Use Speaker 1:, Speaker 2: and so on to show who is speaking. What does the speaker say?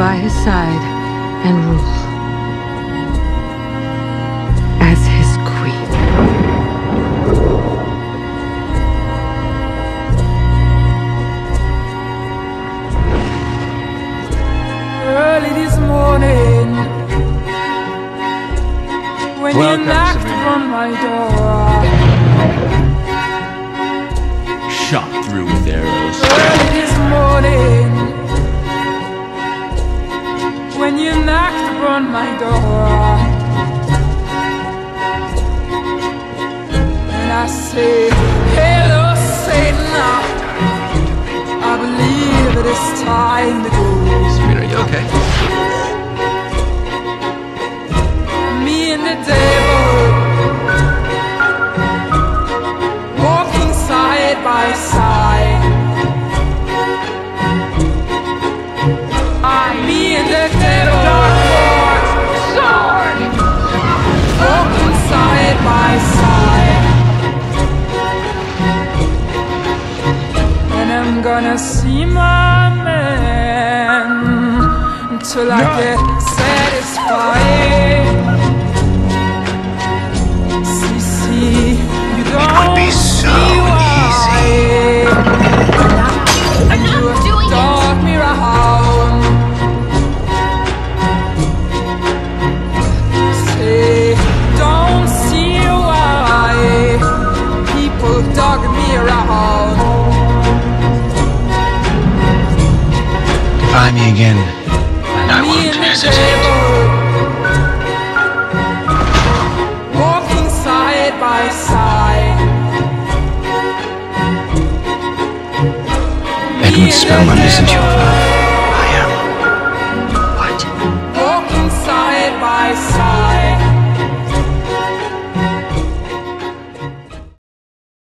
Speaker 1: by his side and rule as his queen.
Speaker 2: Early this morning, when
Speaker 3: Welcome,
Speaker 2: you knocked
Speaker 3: Sabrina.
Speaker 2: on my door. You knocked upon my door, and I say, Hello, Satan. I believe it is time to go.
Speaker 3: Sabrina, are you okay?
Speaker 2: I'm gonna see my man until I get satisfied.
Speaker 4: Try me again, and I won't hesitate.
Speaker 2: devil walking side by side.
Speaker 4: Edward Spellman isn't your father.